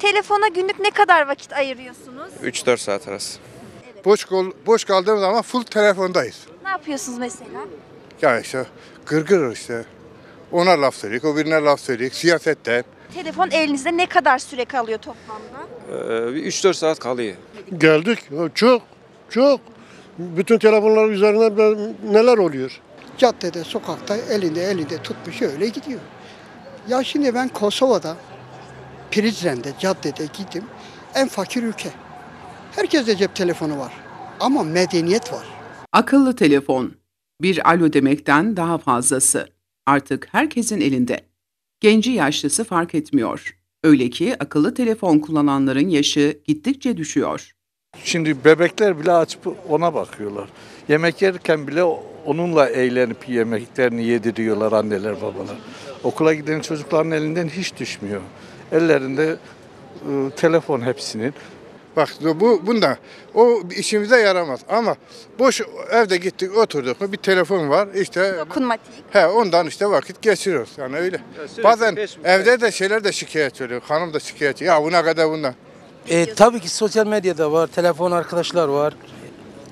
Telefona günlük ne kadar vakit ayırıyorsunuz? 3-4 saat arası. Boş, kal- boş kaldığım zaman full telefondayız. Ne yapıyorsunuz mesela? Ya işte gırgır işte. Ona laf söyleyik, o birine laf söyleyik. Siyasette. Telefon elinizde ne kadar süre kalıyor toplamda? Ee, bir 3-4 saat kalıyor. Geldik. Çok, çok. Bütün telefonlar üzerinden ben- neler oluyor? caddede, sokakta elinde elinde tutmuş öyle gidiyor. Ya şimdi ben Kosova'da, Prizren'de, caddede gittim. En fakir ülke. Herkeste cep telefonu var. Ama medeniyet var. Akıllı telefon. Bir alo demekten daha fazlası. Artık herkesin elinde. Genci yaşlısı fark etmiyor. Öyle ki akıllı telefon kullananların yaşı gittikçe düşüyor. Şimdi bebekler bile açıp ona bakıyorlar. Yemek yerken bile onunla eğlenip yemeklerini yediriyorlar anneler babalar. Okula giden çocukların elinden hiç düşmüyor. Ellerinde ıı, telefon hepsinin. Bak bu bunda o işimize yaramaz ama boş evde gittik oturduk mu bir telefon var işte Dokunmatik. he ondan işte vakit geçiriyoruz yani öyle. sürekli Bazen Facebook, evde de şeyler de şikayet oluyor. Hanım da şikayetçi. Ya bu ne kadar bundan. E, tabii ki sosyal medyada var, telefon arkadaşlar var,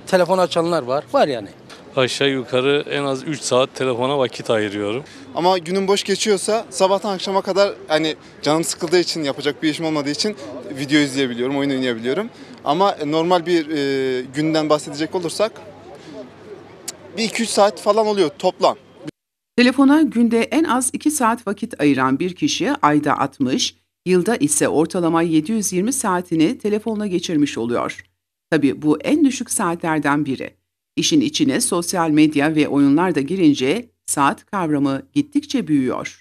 telefon açanlar var. Var yani. Aşağı yukarı en az 3 saat telefona vakit ayırıyorum. Ama günüm boş geçiyorsa sabahtan akşama kadar hani canım sıkıldığı için yapacak bir işim olmadığı için video izleyebiliyorum, oyun oynayabiliyorum. Ama normal bir e, günden bahsedecek olursak bir 2-3 saat falan oluyor toplam. Telefona günde en az 2 saat vakit ayıran bir kişi ayda 60, yılda ise ortalama 720 saatini telefonla geçirmiş oluyor. Tabii bu en düşük saatlerden biri. İşin içine sosyal medya ve oyunlar da girince saat kavramı gittikçe büyüyor.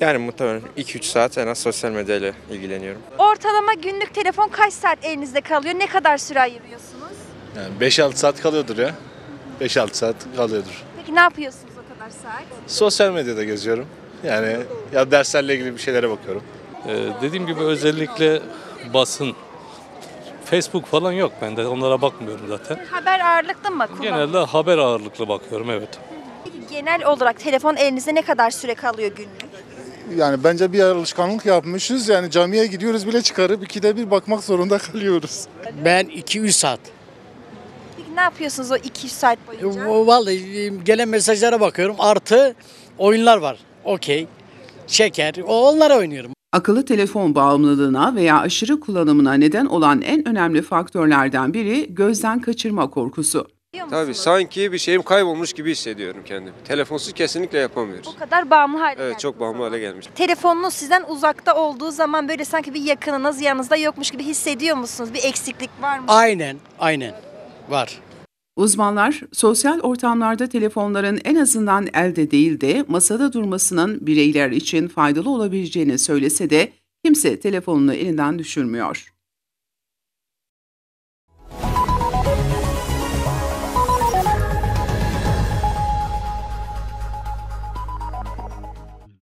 Yani muhtemelen 2-3 saat en az sosyal medyayla ilgileniyorum. Ortalama günlük telefon kaç saat elinizde kalıyor? Ne kadar süre ayırıyorsunuz? Yani 5-6 saat kalıyordur ya. 5-6 saat kalıyordur. Peki ne yapıyorsunuz o kadar saat? Sosyal medyada geziyorum. Yani ya derslerle ilgili bir şeylere bakıyorum. Ee, dediğim gibi özellikle basın, Facebook falan yok bende. Onlara bakmıyorum zaten. Haber ağırlıklı mı kullanıyorsunuz? Genelde haber ağırlıklı bakıyorum evet. Peki genel olarak telefon elinizde ne kadar süre kalıyor günlük? Yani bence bir alışkanlık yapmışız. Yani camiye gidiyoruz bile çıkarıp ikide bir bakmak zorunda kalıyoruz. Ben 2-3 saat. Peki ne yapıyorsunuz o 200 saat boyunca? Vallahi gelen mesajlara bakıyorum. Artı oyunlar var. Okey, şeker. Onlara oynuyorum. Akıllı telefon bağımlılığına veya aşırı kullanımına neden olan en önemli faktörlerden biri gözden kaçırma korkusu. Tabii sanki bir şeyim kaybolmuş gibi hissediyorum kendimi. Telefonsuz kesinlikle yapamıyoruz. O kadar bağımlı hale Evet geldi. çok bağımlı hale gelmiş. Telefonunuz sizden uzakta olduğu zaman böyle sanki bir yakınınız yanınızda yokmuş gibi hissediyor musunuz? Bir eksiklik var mı? Aynen, aynen. Var. Uzmanlar, sosyal ortamlarda telefonların en azından elde değil de masada durmasının bireyler için faydalı olabileceğini söylese de kimse telefonunu elinden düşürmüyor.